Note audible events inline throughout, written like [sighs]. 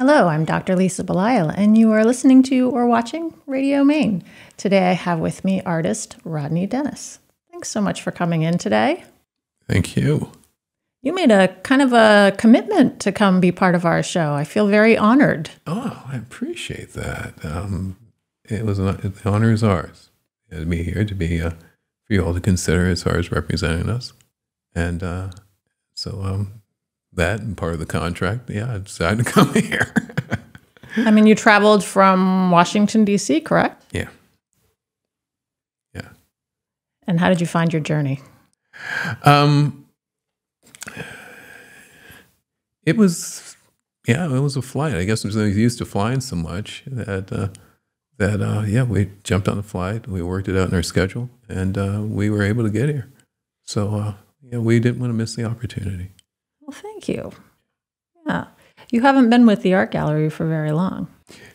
Hello, I'm Dr. Lisa Belisle, and you are listening to or watching Radio Maine. Today I have with me artist Rodney Dennis. Thanks so much for coming in today. Thank you. You made a kind of a commitment to come be part of our show. I feel very honored. Oh, I appreciate that. Um, it was an, the honor is ours to be here, to be uh, for you all to consider as far as representing us, and uh, so um, that and part of the contract. Yeah, I decided to [laughs] come here. I mean, you traveled from Washington D.C., correct? yeah, yeah. And how did you find your journey? Um, it was, yeah, it was a flight. I guess I was used to flying so much that uh, that uh, yeah, we jumped on the flight. We worked it out in our schedule, and uh, we were able to get here. So uh, yeah, we didn't want to miss the opportunity. Well, thank you. Yeah. You haven't been with the art gallery for very long.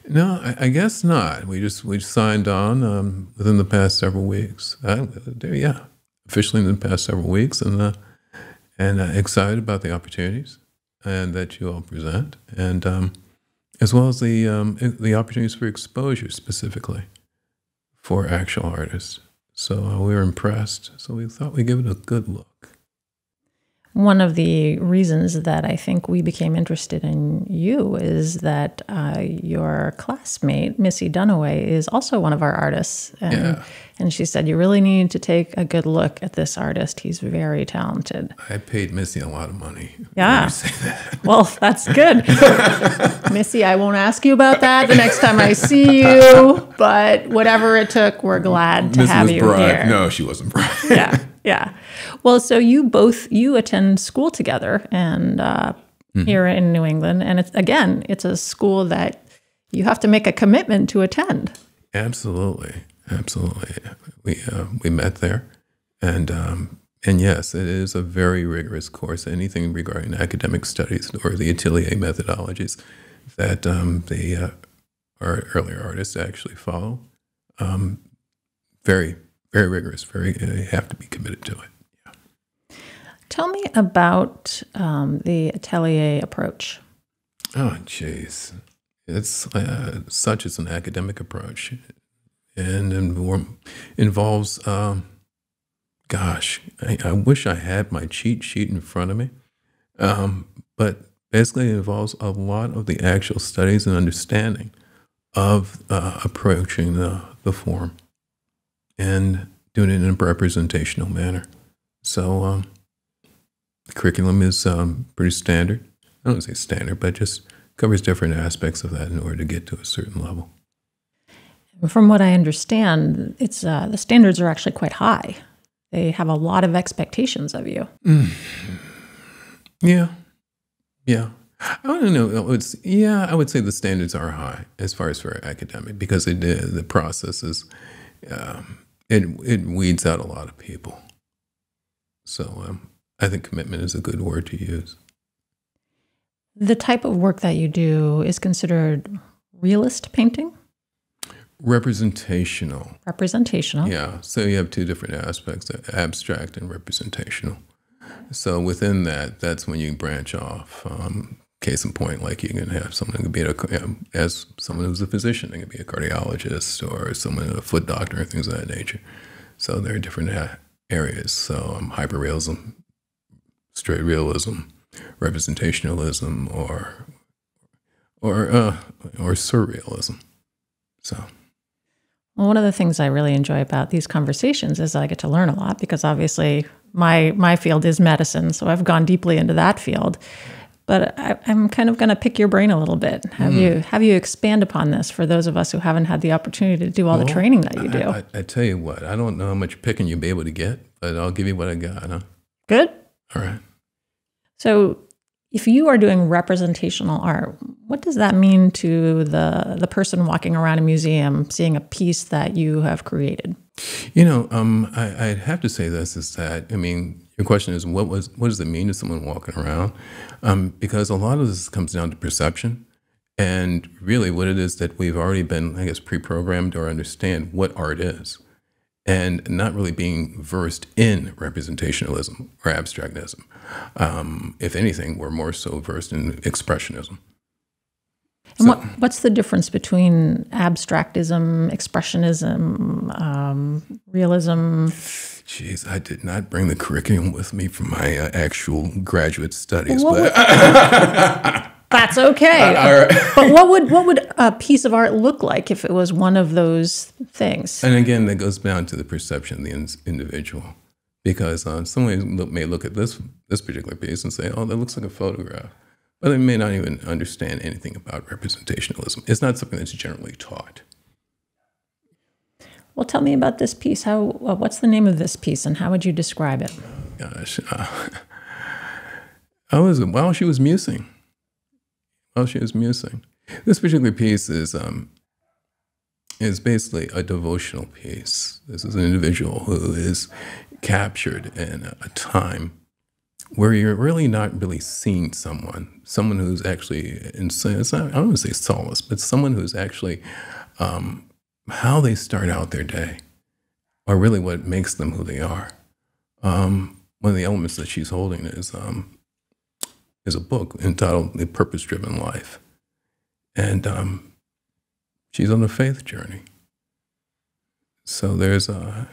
No, I, I guess not. We just we signed on um, within the past several weeks. Yeah, officially in the past several weeks, and uh, and uh, excited about the opportunities and that you all present, and um, as well as the um, the opportunities for exposure specifically for actual artists. So uh, we were impressed. So we thought we'd give it a good look. One of the reasons that I think we became interested in you is that uh, your classmate, Missy Dunaway, is also one of our artists. And, Yeah. and she said, You really need to take a good look at this artist. He's very talented. I paid Missy a lot of money. Yeah. Let me say that. [laughs] Well, that's good. [laughs] Missy, I won't ask you about that the next time I see you, but whatever it took, we're glad to Missy have you bribed. here. No, she wasn't bribed. yeah, yeah. Well, so you both you attend school together, and uh, Mm-hmm. here in New England, and it's again, it's a school that you have to make a commitment to attend. Absolutely, absolutely. We uh, we met there, and um, and yes, it is a very rigorous course. Anything regarding academic studies or the atelier methodologies that um, the uh, our earlier artists actually follow, um, very very rigorous. Very uh, you have to be committed to it. Tell me about um, the atelier approach. Oh, jeez. It's uh, such as an academic approach and invo- involves, um, gosh, I, I wish I had my cheat sheet in front of me. Um, but basically, it involves a lot of the actual studies and understanding of uh, approaching the, the form and doing it in a representational manner. So, um, the curriculum is um, pretty standard. I don't want to say standard, but just covers different aspects of that in order to get to a certain level. From what I understand, it's uh, the standards are actually quite high. They have a lot of expectations of you. Yeah, yeah. I don't know. It's yeah. I would say the standards are high as far as for academic because it uh, the process is um, it it weeds out a lot of people. So um, I think commitment is a good word to use. The type of work that you do is considered realist painting, Representational. representational. Yeah. So you have two different aspects: abstract and representational. So within that, that's when you branch off. Um, case in point, like you can have someone who could be a, as someone who's a physician, they could be a cardiologist or someone a foot doctor, or things of that nature. So there are different uh, areas. So um, hyperrealism, straight realism, representationalism, or or uh, or surrealism. So Well, one of the things I really enjoy about these conversations is I get to learn a lot because obviously my my field is medicine, so I've gone deeply into that field. But I, I'm kind of going to pick your brain a little bit. Have you have you expand upon this for those of us who haven't had the opportunity to do all the training that you do? I, I, I tell you what, I don't know how much picking you'll be able to get, but I'll give you what I got. Huh? Good. All right. So, if you are doing representational art, what does that mean to the the person walking around a museum seeing a piece that you have created? You know, um, I, I'd have to say this is that I mean, your question is what was what does it mean to someone walking around? Um, because a lot of this comes down to perception, and really what it is that we've already been, I guess, pre-programmed or understand what art is, and not really being versed in representationalism or abstractism. Um, if anything, we're more so versed in expressionism. And what, what's the difference between abstractism, expressionism, um, realism? Jeez, I did not bring the curriculum with me from my uh, actual graduate studies, What but [laughs] That's okay. but what would what would a piece of art look like if it was one of those things? and again, that goes down to the perception of the in- individual, because uh, someone look, may look at this this particular piece and say, "Oh, that looks like a photograph," but they may not even understand anything about representationalism. It's not something that's generally taught. Well, tell me about this piece. How uh, what's the name of this piece, and how would you describe it? Gosh, uh, [laughs] I was while she was musing. While she was musing, this particular piece is um, is basically a devotional piece. This is an individual who is captured in a, time where you're really not really seeing someone, someone who's actually. It's not, I don't want to say solace, but someone who's actually um, how they start out their day, are really what makes them who they are. Um, one of the elements that she's holding is um, is a book entitled "The Purpose Driven Life," and um, she's on a faith journey. So there's a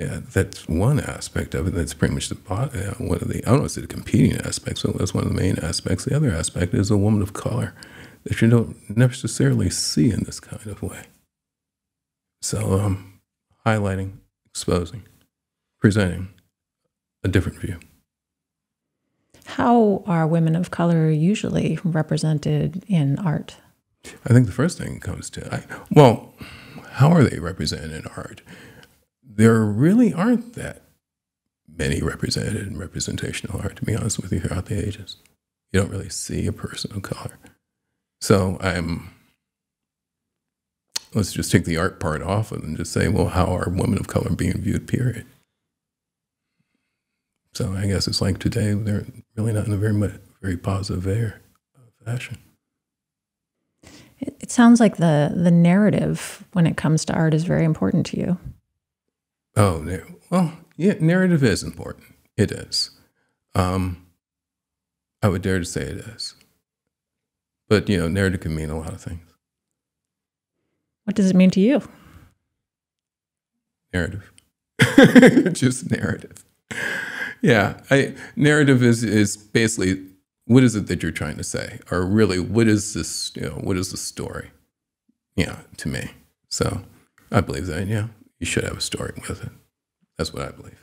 yeah, that's one aspect of it. That's pretty much the one of the I don't say the competing aspects, but that's one of the main aspects. The other aspect is a woman of color that you don't necessarily see in this kind of way. So, um, highlighting, exposing, presenting a different view. How are women of color usually represented in art? I think the first thing comes to, I, well, how are they represented in art? There really aren't that many represented in representational art, to be honest with you, throughout the ages. You don't really see a person of color. So I'm, let's just take the art part off of it and just say, well, how are women of color being viewed, period? So I guess it's like today, they're really not in a very much, very positive air, fashion. It, it sounds like the the narrative when it comes to art is very important to you. Oh, well, yeah, narrative is important. It is. Um, I would dare to say it is. But, you know, narrative can mean a lot of things. What does it mean to you? Narrative. [laughs] Just narrative. Yeah, I, narrative is, is basically what is it that you're trying to say? Or really, what is this, you know, what is the story? Yeah, to me. So I believe that, yeah, you should have a story with it. That's what I believe.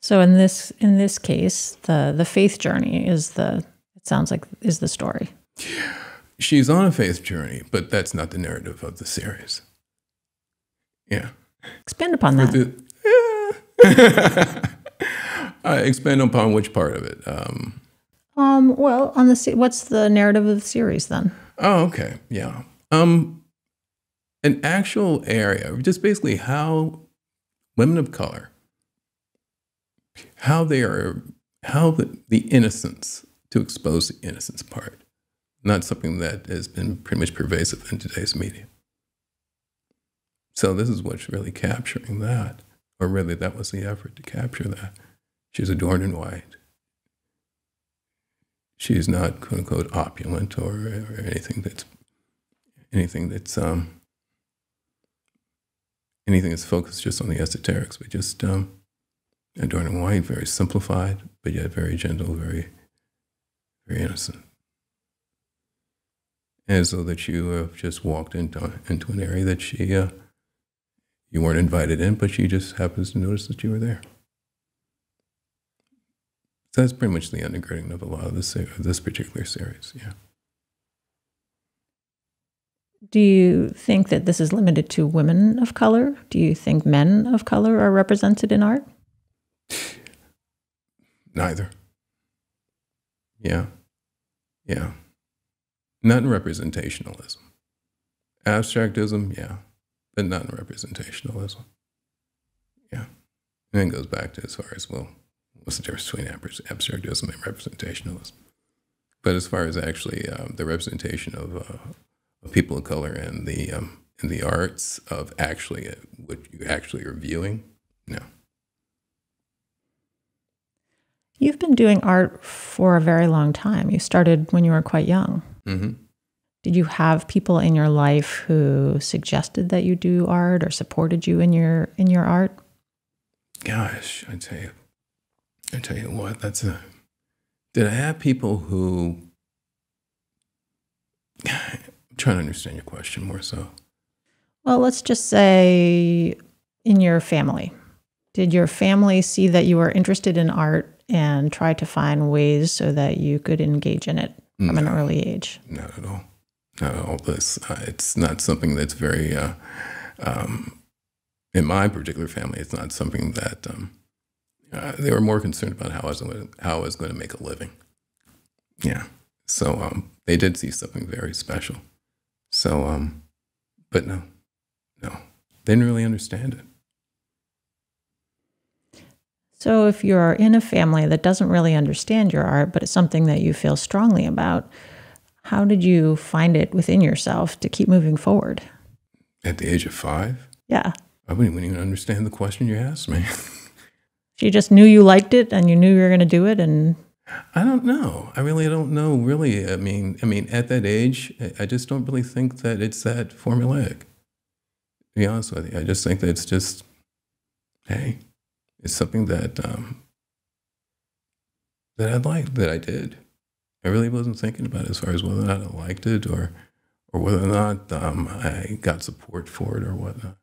So in this in this case, the the faith journey is the it sounds like is the story. She's on a faith journey, but that's not the narrative of the series. Yeah. Expand upon that. The- [laughs] [laughs] uh, expand upon which part of it? Um, Um, well, on the se- what's the narrative of the series then? oh, okay. Yeah. Um, an actual area, just basically how women of color, how they are, how the, the innocence, to expose the innocence part, not something that has been pretty much pervasive in today's media. So this is what's really capturing that, or really that was the effort to capture that. She's adorned in white. She's not quote unquote opulent or, or anything that's anything that's um, anything that's focused just on the esoterics, but just um, adorned in white, very simplified, but yet very gentle, very very innocent. As though that you have just walked into into an area that she uh, you weren't invited in, but she just happens to notice that you were there. So that's pretty much the undergirding of a lot of this uh, of this particular series. Yeah. Do you think that this is limited to women of color? Do you think men of color are represented in art? Neither. Yeah. Yeah. Not in representationalism. Abstractism, yeah, but not in representationalism. Yeah. And it goes back to as far as, well, what's the difference between abs- abstractism and representationalism? But as far as actually um, the representation of, uh, of people of color and the um, in the arts of actually uh, what you actually are viewing, no. You've been doing art for a very long time. You started when you were quite young. hmm did you have people in your life who suggested that you do art or supported you in your in your art? Gosh, I tell you, I tell you what, that's a. Did I have people who? I'm [sighs] trying to understand your question more so. Well, let's just say in your family. Did your family see that you were interested in art and try to find ways so that you could engage in it from an early age? Not at all. Not at all. This uh, it's not something that's very. Uh, um, in my particular family, it's not something that um, uh, they were more concerned about how I was gonna, how I was going to make a living. Yeah. So um, they did see something very special. So, um, but no, no, they didn't really understand it. So, if you're in a family that doesn't really understand your art, but it's something that you feel strongly about, how did you find it within yourself to keep moving forward? At the age of five, Yeah. I wouldn't even understand the question you asked me. [laughs] You just knew you liked it and you knew you were going to do it. And I don't know. I really don't know. Really, I mean, I mean, at that age, I- I just don't really think that it's that formulaic. To be honest with you, I just think that it's just, hey, it's something that um, that I liked, that I did. I really wasn't thinking about it as far as whether or not I liked it or or whether or not um, I got support for it or whatnot.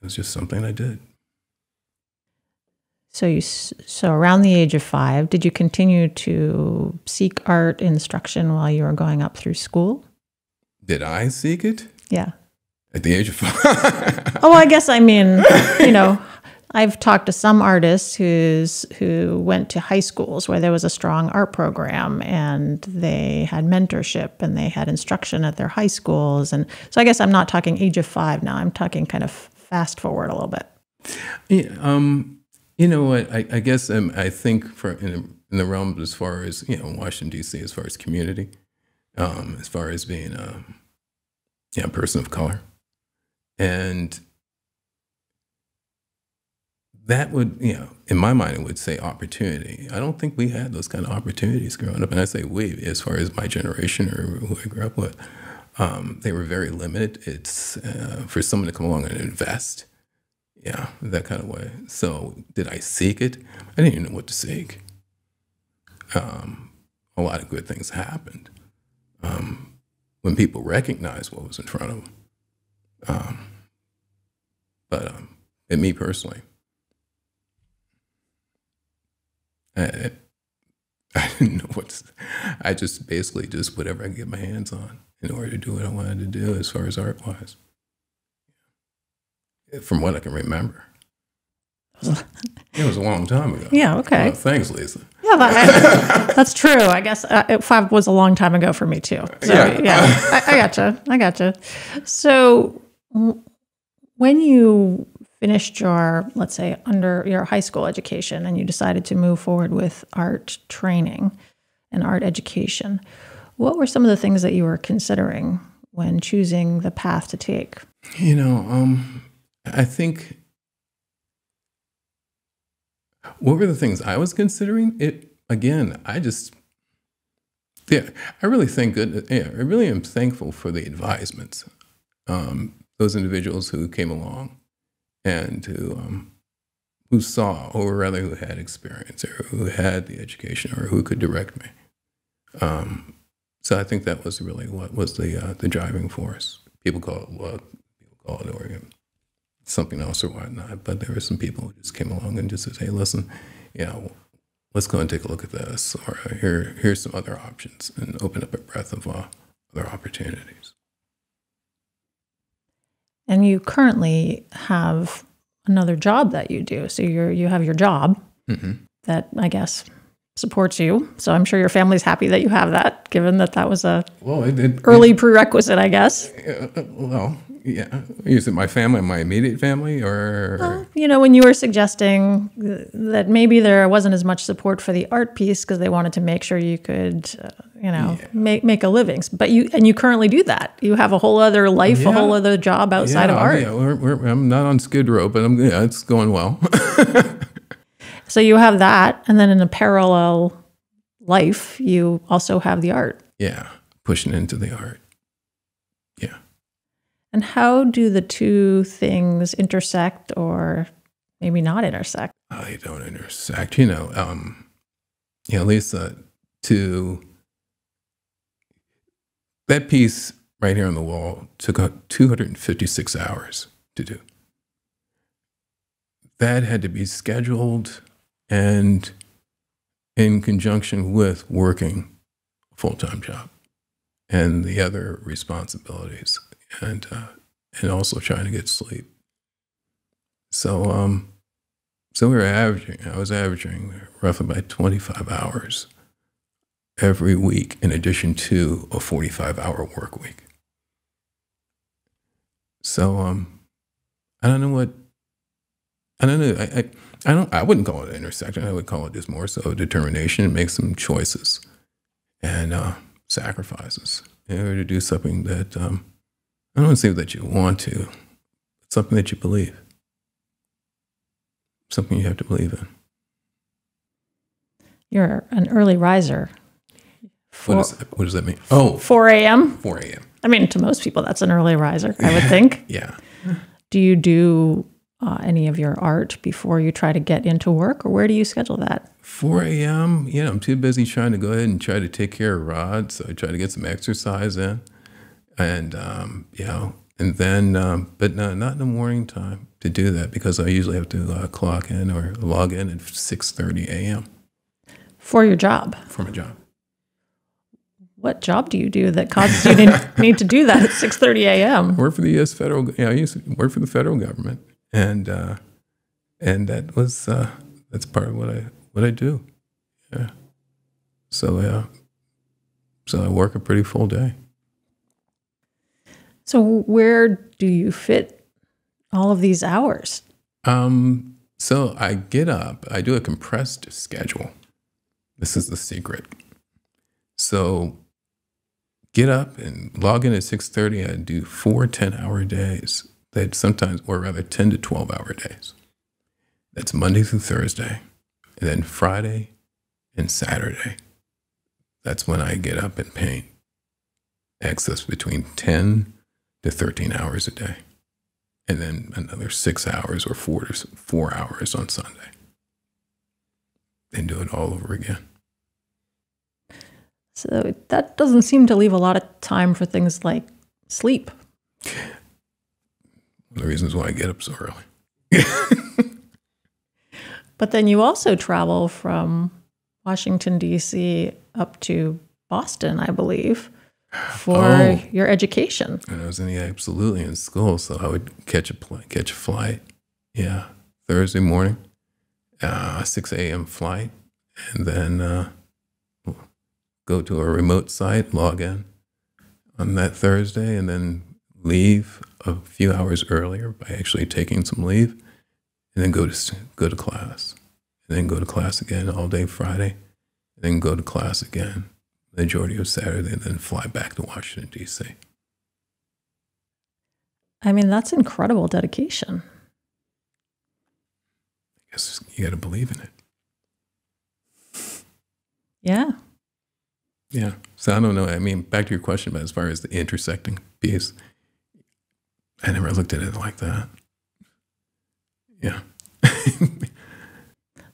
It was just something I did. So you, so around the age of five, did you continue to seek art instruction while you were going up through school? Did I seek it Yeah. at the age of five? [laughs] Oh, I guess I mean, you know, I've talked to some artists who's who went to high schools where there was a strong art program and they had mentorship and they had instruction at their high schools. And so I guess I'm not talking age of five now. I'm talking kind of fast forward a little bit. Yeah, um, you know what? I, I guess um, I think for in, in the realm as far as you know, Washington D.C. as far as community, um, as far as being a yeah, person of color, and that would you know, in my mind, it would say opportunity. I don't think we had those kind of opportunities growing up, and I say we as far as my generation or who I grew up with. Um, they were very limited. It's uh, for someone to come along and invest yeah, that kind of way. So, did I seek it? I didn't even know what to seek. Um, a lot of good things happened um, when people recognized what was in front of them. Um, but um, and me personally, I, I [laughs] didn't know what. To, I just basically just whatever I could get my hands on in order to do what I wanted to do as far as art wise from what I can remember. It was a long time ago. Yeah, okay. Oh, thanks, Lisa. Yeah, that, I- [laughs] that's true. I guess uh, it- five was a long time ago for me too. So, Yeah. yeah, I, I gotcha. I gotcha. So, when you finished your, let's say, under your high school education, and you decided to move forward with art training and art education, what were some of the things that you were considering when choosing the path to take? You know, um, I think what were the things I was considering? It again. I just, yeah, I really think good. Yeah, I really am thankful for the advisements. Um, those individuals who came along and who um, who saw, or rather, who had experience, or who had the education, or who could direct me. Um, so I think that was really what was the uh, the driving force. People call it. People call it or something else or whatnot. But there were some people who just came along and just said, "Hey, listen, you know, let's go and take a look at this, or here here's some other options," and open up a breadth of uh, other opportunities. And you currently have another job that you do. So you're you have your job hmm that I guess supports you. So I'm sure your family's happy that you have that, given that that was a Well, it, it, early prerequisite, I guess. Uh, well, yeah. Is it my family, my immediate family, or You know, when you were suggesting that maybe there wasn't as much support for the art piece because they wanted to make sure you could, uh, you know, make make a living. But you and you currently do that. You have a whole other life, a whole other job outside yeah, of art. Yeah, we're, we're, I'm not on Skid Row, but I'm yeah, it's going well. [laughs] So you have that, and then in a parallel life, you also have the art. yeah, pushing into the art. Yeah. And how do the two things intersect or maybe not intersect? They don't intersect. You know, um, you know, Lisa, to that piece right here on the wall took uh, 256 hours to do. That had to be scheduled and in conjunction with working a full time job and the other responsibilities and uh, and also trying to get sleep. So um, so we were averaging. I was averaging roughly about 25 hours every week, in addition to a 45 hour work week. So um, I don't know what. I don't know. I, I I don't. I wouldn't call it an intersection. I would call it just more so determination make some choices and uh, sacrifices in order to do something that um, I don't say that you want to. It's something that you believe. Something you have to believe in. You're an early riser. What, is that, what does that mean? Oh, 4 a.m. 4 a.m. I mean, to most people, that's an early riser, I would [laughs] think. Yeah. do you do uh, any of your art before you try to get into work, or where do you schedule that? 4 a.m. Yeah, I'm too busy trying to go ahead and try to take care of Rod, so I try to get some exercise in, and um, you know, and then, um, but no, not in the morning time to do that because I usually have to uh, clock in or log in at 6:30 a.m. For your job. for my job. What job do you do that causes you to [laughs] need to do that at 6:30 a.m.? work for the U.S. federal. Yeah, I used to work for the federal government, and uh, and that was uh, that's part of what I what I do. Yeah. So yeah. So I work a pretty full day. So where do you fit all of these hours? Um. So I get up. I do a compressed schedule. This is the secret. So get up and log in at 6.30 i do four 10-hour days that sometimes or rather 10 to 12 hour days that's monday through thursday and then friday and saturday that's when i get up and paint access between 10 to 13 hours a day and then another six hours or four, to, four hours on sunday and do it all over again So that doesn't seem to leave a lot of time for things like sleep. One of the reasons why i get up so early [laughs] But then you also travel from Washington, D.C. up to Boston, I believe, for Oh. your education. And I was in the absolutely in school, so I would catch a catch a flight. Yeah, Thursday morning, uh, six a.m. flight, and then uh, go to a remote site, log in on that Thursday, and then leave a few hours earlier by actually taking some leave, and then go to go to class, and then go to class again all day Friday, and then go to class again majority of Saturday, and then fly back to Washington D.C. I mean, that's incredible dedication. I guess you got to believe in it. Yeah. Yeah. So I don't know. I mean, back to your question, but as far as the intersecting piece, I never looked at it like that. Yeah. [laughs]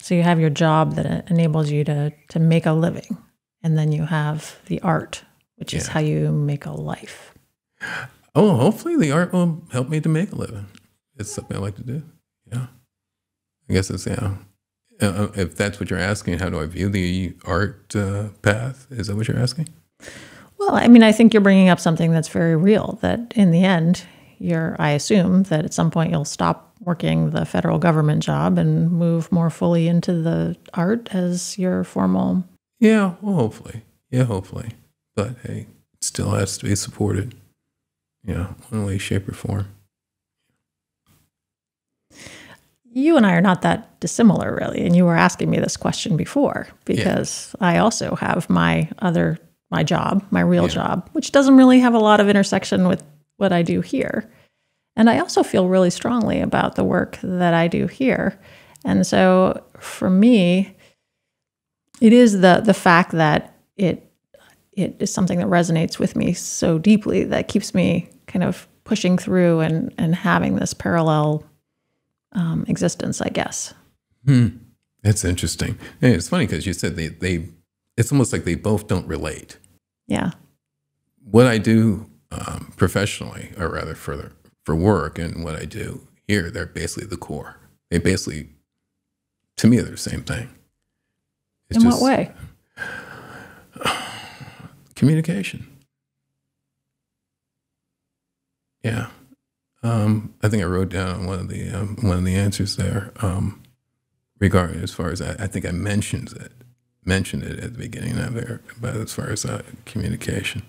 So you have your job that enables you to to make a living, and then you have the art, which is how you make a life. oh, hopefully the art will help me to make a living. It's something I like to do. Yeah. I guess it's, yeah. Uh, if that's what you're asking, how do I view the art uh, path? Is that what you're asking? Well, I mean, I think you're bringing up something that's very real. That in the end, you're. I assume that at some point you'll stop working the federal government job and move more fully into the art as your formal. Yeah. Well, hopefully. Yeah, hopefully. But hey, it still has to be supported. Yeah, one way, shape, or form. You and I are not that dissimilar, really. And you were asking me this question before because I also have my other my job, my real Yeah. job, which doesn't really have a lot of intersection with what I do here. And I also feel really strongly about the work that I do here. And so for me, it is the the fact that it it is something that resonates with me so deeply that keeps me kind of pushing through and and having this parallel um, existence, I guess. Hmm. That's interesting. And it's funny because you said they they it's almost like they both don't relate. Yeah. What I do um, professionally, or rather for the, for work, and what I do here, they're basically the core. They basically, to me, they're the same thing. It's In what way? [sighs] Communication. Yeah. Um, I think I wrote down one of the um, one of the answers there um, regarding as far as I, I, think I mentioned it mentioned it at the beginning of there, but as far as uh, communication,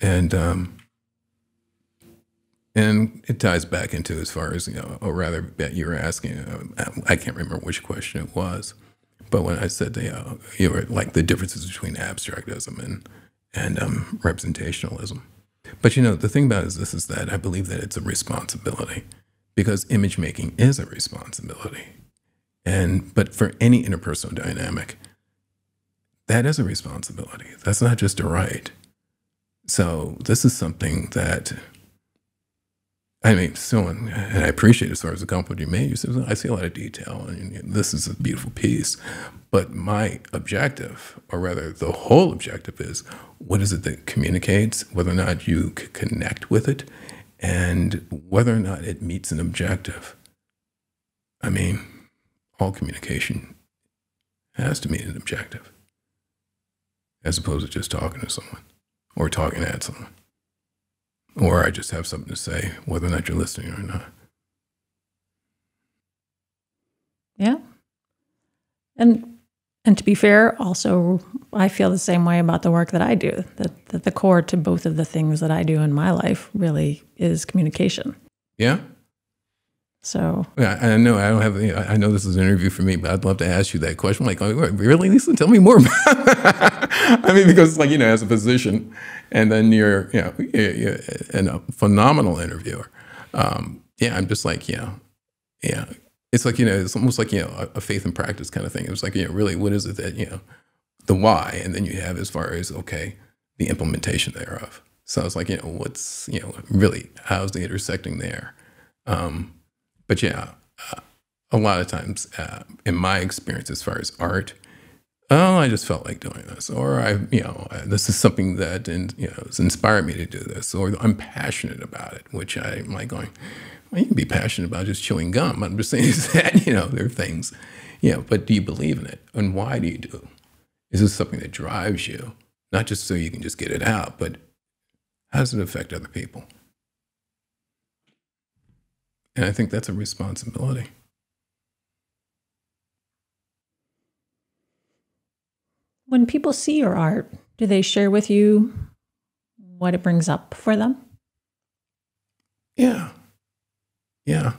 and um, and it ties back into as far as you know, or rather, that you were asking. Uh, I can't remember which question it was, but when I said the, uh, you were like the differences between abstractism and and um, representationalism. But you know, the thing about is this is that I believe that it's a responsibility because image making is a responsibility. And but for any interpersonal dynamic, that is a responsibility. That's not just a right. So this is something that I mean, so and I appreciate as far as the compliment you made. You said I see a lot of detail, and this is a beautiful piece. But my objective, or rather, the whole objective, is what is it that communicates, whether or not you connect with it, and whether or not it meets an objective. I mean, all communication has to meet an objective, as opposed to just talking to someone or talking at someone. Or I just have something to say, whether or not you're listening or not. Yeah. And and to be fair, also I feel the same way about the work that I do. That, that the core to both of the things that I do in my life really is communication. Yeah. So yeah, I know I don't have. I know this is an interview for me, but I'd love to ask you that question. Like, really, Lisa? Tell me more. [laughs] I mean, because like you know, as a physician, and then you're you know you're, a phenomenal interviewer. Um, yeah, I'm just like yeah, yeah. It's like you know, it's almost like you know a, a faith and practice kind of thing. It was like you know, really, what is it that you know, the why, and then you have as far as okay, the implementation thereof. So I was like you know, what's you know, really, how's the intersecting there? Um, but yeah, uh, a lot of times, uh, in my experience, as far as art, oh, I just felt like doing this, or I, you know, uh, this is something that, and you know, has inspired me to do this, or I'm passionate about it, which I'm like going, well, you can be passionate about just chewing gum. I'm just saying [laughs] that, you know, there are things, you know, but do you believe in it, and why do you do? Is this something that drives you, not just so you can just get it out, but how does it affect other people? And I think that's a responsibility. When people see your art, do they share with you what it brings up for them? Yeah. Yeah.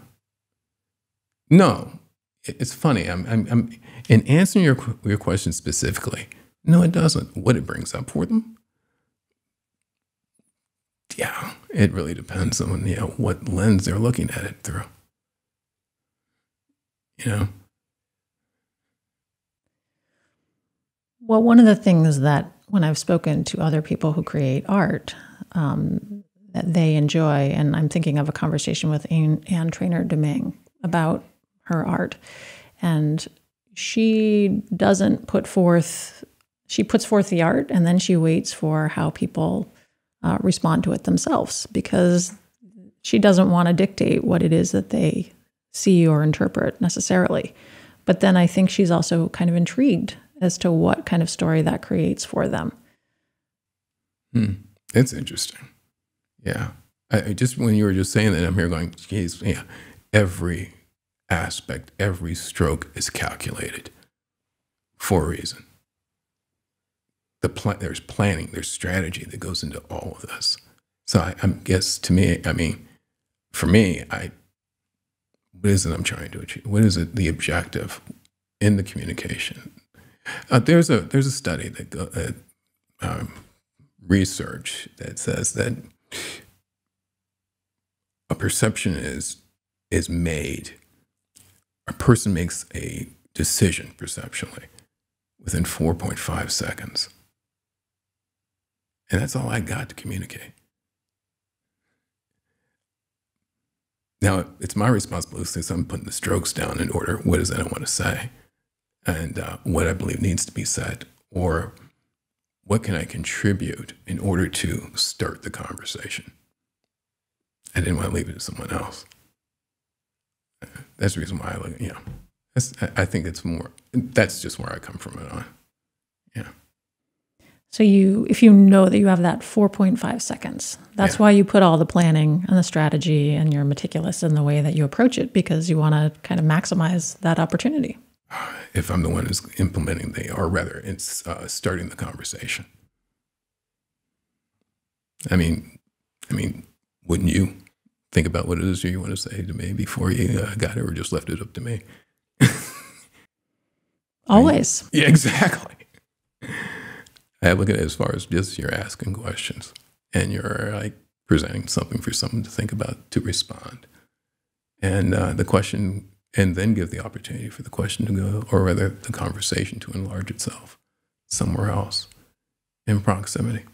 No, it's funny. I'm, I'm, I'm in answering your, your question specifically. No, it doesn't. What it brings up for them yeah, it really depends on you know what lens they're looking at it through. You know. Well, one of the things that when I've spoken to other people who create art, um, that they enjoy, and I'm thinking of a conversation with Anne, Anne Trainer Domingue about her art, and she doesn't put forth. She puts forth the art, and then she waits for how people uh, respond to it themselves because she doesn't want to dictate what it is that they see or interpret necessarily. But then I think she's also kind of intrigued as to what kind of story that creates for them. Hmm. It's interesting. Yeah. I, I just when you were just saying that, I'm here going, geez, yeah, every aspect, every stroke is calculated for a reason the pl- there's planning, there's strategy that goes into all of this. So I, I guess to me, I mean, for me, I what is it I'm trying to achieve? What is it the objective in the communication? Uh, there's a there's a study that uh, um, research that says that a perception is is made. A person makes a decision perceptually within 4.5 seconds. And that's all I got to communicate. now it's my responsibility since I'm putting the strokes down in order. What is it I want to say, and uh, what I believe needs to be said, or what can I contribute in order to start the conversation? I didn't want to leave it to someone else. That's the reason why I look. You know, I think it's more. That's just where I come from it on. Yeah. So you, if you know that you have that 4.5 seconds, that's Yeah. why you put all the planning and the strategy, and you're meticulous in the way that you approach it because you want to kind of maximize that opportunity. [sighs] If I'm the one who's implementing the, or rather, it's uh, starting the conversation. I mean, I mean, wouldn't you think about what it is you want to say to me before you uh, got it, or just left it up to me? [laughs] Always. Yeah, [laughs] exactly. I look at it as far as just you're asking questions and you're like presenting something for someone to think about to respond. And uh, the question, and then give the opportunity for the question to go, or rather the conversation to enlarge itself somewhere else in proximity.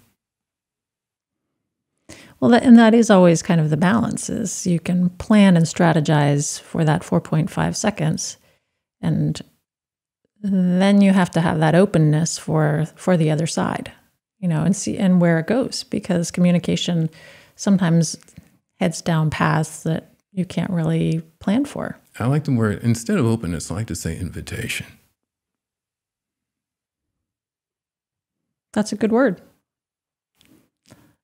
Well, that, and that is always kind of the balance is you can plan and strategize for that 4.5 seconds and then you have to have that openness for for the other side you know and see and where it goes because communication sometimes heads down paths that you can't really plan for I like the word, instead of openness, I like to say invitation. that's a good word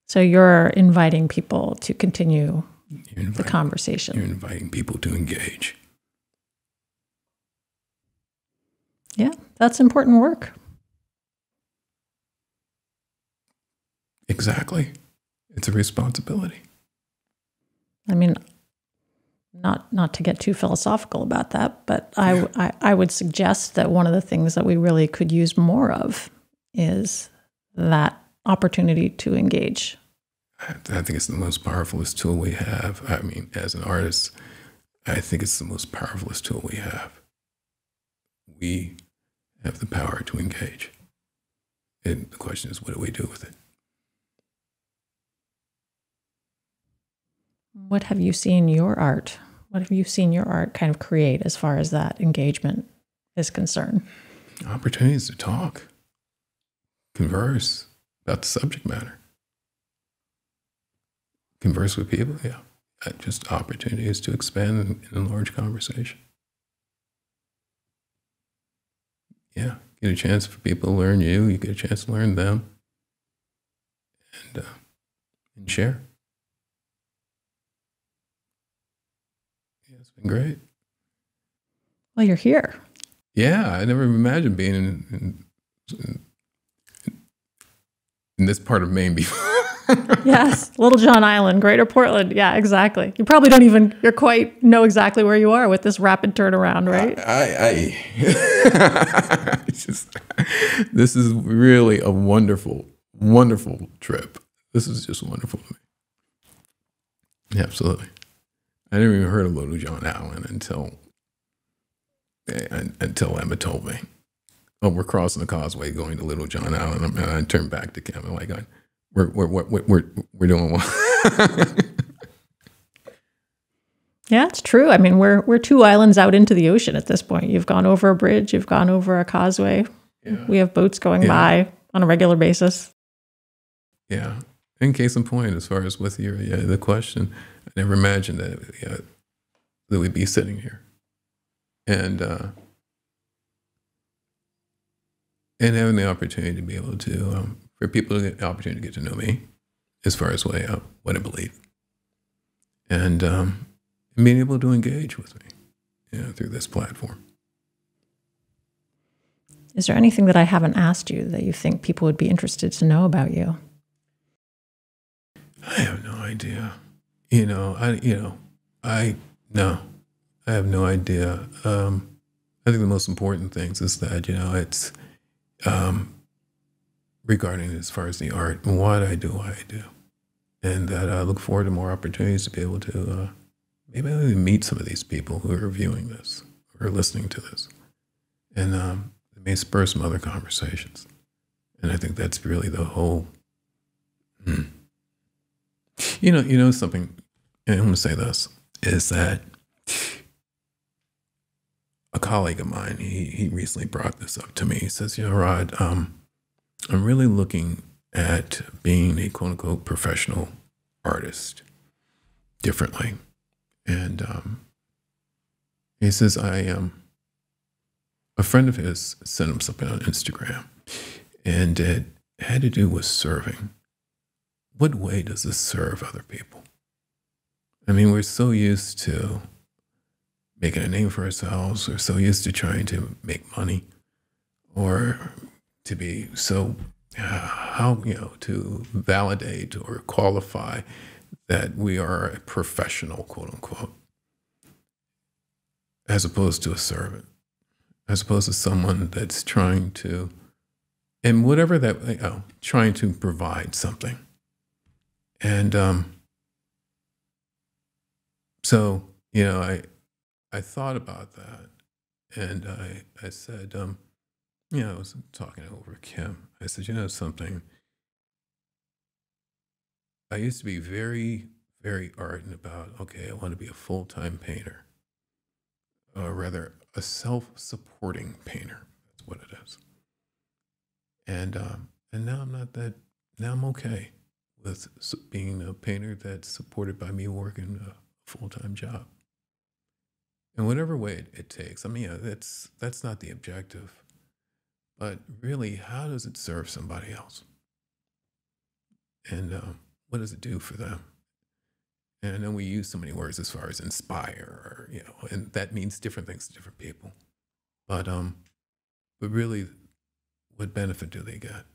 so you're inviting people to continue You're the conversation you're inviting people to engage. Yeah that's important work Exactly. It's a responsibility. I mean, not not to get too philosophical about that, but I, Yeah. I I would suggest that one of the things that we really could use more of is that opportunity to engage. I I think it's the most powerfulest tool we have. I mean, as an artist, I think it's the most powerfulest tool we have. We have the power to engage. And the question is, what do we do with it? What have you seen your art? What have you seen your art kind of create as far as that engagement is concerned? Opportunities to talk, converse about the subject matter, converse with people. Yeah, Uh, just opportunities to expand and enlarge conversation. Yeah, get a chance for people to learn you. You get a chance to learn them, and uh, and share. Yeah, it's been great. Well, you're here. Yeah, I never imagined being in, in, in this part of Maine before. [laughs] Yes, Littlejohn Island, Greater Portland. Yeah, exactly. You probably don't even you're quite know exactly where you are with this rapid turnaround, right? I, I [laughs] it's just, this is really a wonderful, wonderful trip. This is just wonderful to me. Yeah, absolutely. I never even heard of Littlejohn Island until eh, until Emma told me. Oh, we're crossing the causeway going to Littlejohn Island. And I turned back to Kim and like, we're, we're, we're, we're, we're doing well. [laughs] Yeah, it's true. I mean, we're we're two islands out into the ocean at this point. You've gone over a bridge, you've gone over a causeway. Yeah. We have boats going Yeah. by on a regular basis. Yeah. In case in point, as far as with your yeah, the question, I never imagined that yeah, that we'd be sitting here, and uh, and having the opportunity to be able to um, for people to get the opportunity to get to know me, as far as what I, what I believe, and um, being able to engage with me, you know, through this platform. Is there anything that I haven't asked you that you think people would be interested to know about you? I have no idea. You know, I you know, I no, I have no idea. Um, I think the most important things is that you know it's um, regarding as far as the art and what I do, what I do, and that I look forward to more opportunities to be able to uh, maybe even meet some of these people who are viewing this or listening to this, and um, it may spur some other conversations. And I think that's really the whole. Hmm. You know, you know something. I'm going to say this. is that colleague of mine, he, he recently brought this up to me. He says, You know, Rod, um, I'm really looking at being a quote unquote professional artist differently. And um, he says, I um, a friend of his sent him something on Instagram, and it had to do with serving. What way does this serve other people? I mean, we're so used to making a name for ourselves, we're so used to trying to make money, or to be so uh, how you know to validate or qualify that we are a professional, quote unquote, as opposed to a servant as opposed to someone that's trying to, and whatever that, you know, trying to provide something. And um, so, you know, I, I thought about that and I, I said, um, you know, I was talking over Kim. I said, you know, something. I used to be very, very ardent about, okay, I want to be a full time painter, or rather, a self-supporting painter. That's what it is. And um, and now I'm not that. Now I'm okay with being a painter that's supported by me working a full-time job. In whatever way it, it takes. I mean, yeah, that's that's not the objective, but really, how does it serve somebody else? And um, what does it do for them? And I know we use so many words as far as inspire, or, you know, and that means different things to different people. But um, but really, what benefit do they get?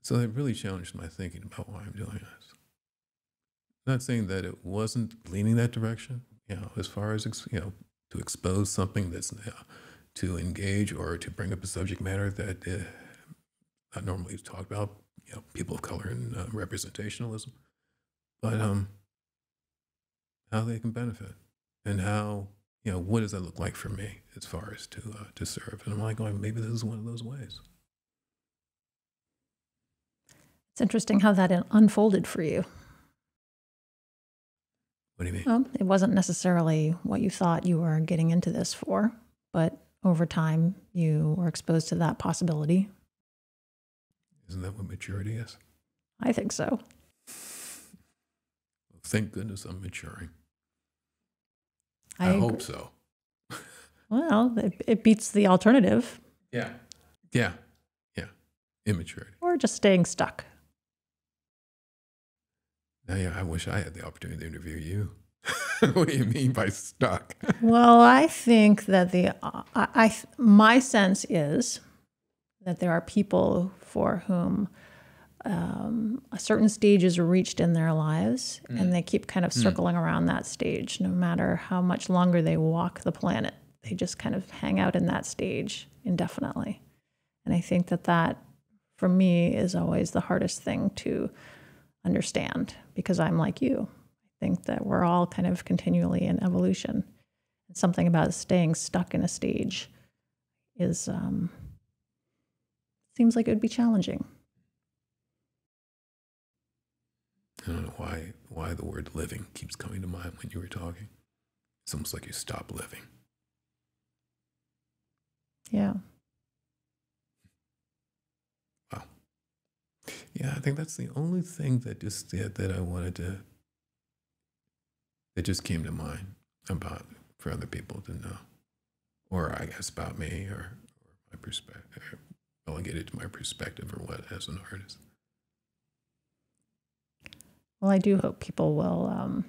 So it really challenged my thinking about why I'm doing this. Not saying that it wasn't leaning that direction, you know, as far as you know, to expose something that's to engage or to bring up a subject matter that uh, not normally talked about, you know, people of color and uh, representationalism. But um, how they can benefit and how you know what does that look like for me as far as to uh, to serve? And i'm like going maybe this is one of those ways. It's interesting how that unfolded for you what do you mean well, it wasn't necessarily what you thought you were getting into this for but over time you were exposed to that possibility isn't that what maturity is i think so Thank goodness I'm maturing. I, I hope so. well, it, it beats the alternative. Yeah. Yeah. Yeah. Immaturity. Or just staying stuck. Yeah, I wish I had the opportunity to interview you. [laughs] what do you mean by stuck? well, I think that the I, I my sense is that there are people for whom um, a certain stage is reached in their lives mm. and they keep kind of mm. circling mm. around that stage no matter how much longer they walk the planet they just kind of hang out in that stage indefinitely and i think that that for me is always the hardest thing to understand because i'm like you i think that we're all kind of continually in evolution and something about staying stuck in a stage is um, seems like it would be challenging I don't know why why the word living keeps coming to mind when you were talking. It's almost like you stop living. Yeah. Yeah, I think that's the only thing that just that, that I wanted to that just came to mind about for other people to know. Or I guess about me or, or my perspective relegated to my perspective or what as an artist. Well, I do hope people will, um,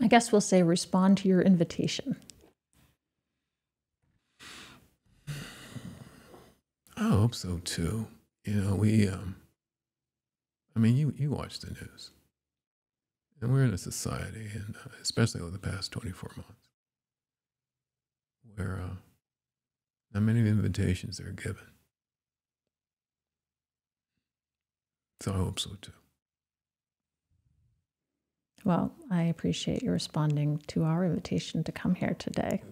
I guess we'll say, respond to your invitation. I hope so too. You know, we, um, I mean, you, you watch the news, and we're in a society, and uh, especially over the past 24 months, where uh, not many invitations are given. So I hope so too. Well, I appreciate you responding to our invitation to come here today.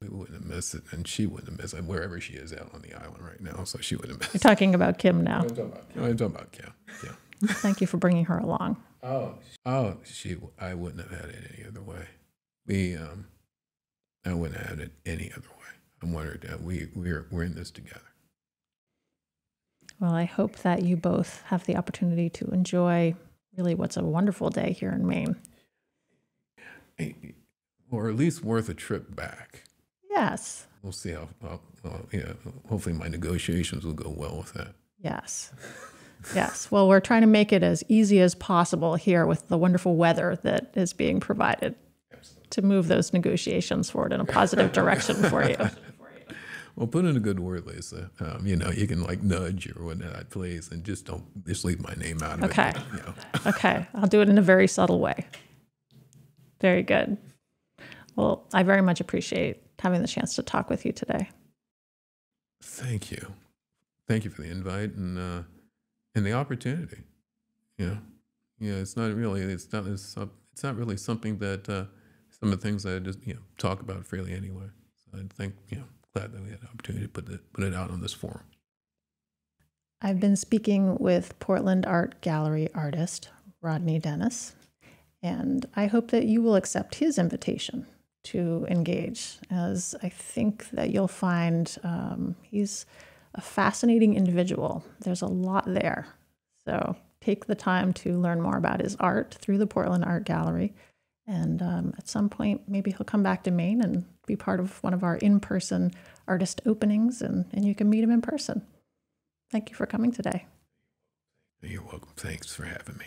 We wouldn't have missed it, and she wouldn't have missed it wherever she is out on the island right now. So she wouldn't have missed You're talking about Kim now. I'm talking about, I'm talking about Kim. Yeah. Thank you for bringing her along. Oh, oh, she. I wouldn't have had it any other way. We, um, I wouldn't have had it any other way. I'm wondering that we we're we're in this together. Well, I hope that you both have the opportunity to enjoy really what's a wonderful day here in Maine. Or at least worth a trip back. Yes. We'll see how, well, well, yeah, hopefully my negotiations will go well with that. Yes. [laughs] Yes. Well, we're trying to make it as easy as possible here with the wonderful weather that is being provided to move those negotiations forward in a positive direction for you. [laughs] Well, put in a good word, Lisa. Um, you know, you can like nudge or whatnot, please, and just don't just leave my name out of Okay. it. You know. Okay. I'll do it in a very subtle way. Very good. Well, I very much appreciate having the chance to talk with you today. Thank you, thank you for the invite and uh, and the opportunity. You know, yeah, it's not really it's not it's, it's not really something that uh, some of the things I just you know talk about freely anyway. So I think you know glad that we had the opportunity to put it put it out on this forum. I've been speaking with Portland Art Gallery artist Rodney Dennis, and I hope that you will accept his invitation to engage, as I think that you'll find um, he's a fascinating individual. There's a lot there. So take the time to learn more about his art through the Portland Art Gallery. And um, at some point, maybe he'll come back to Maine and be part of one of our in person artist openings, and, and you can meet him in person. Thank you for coming today. You're welcome. Thanks for having me.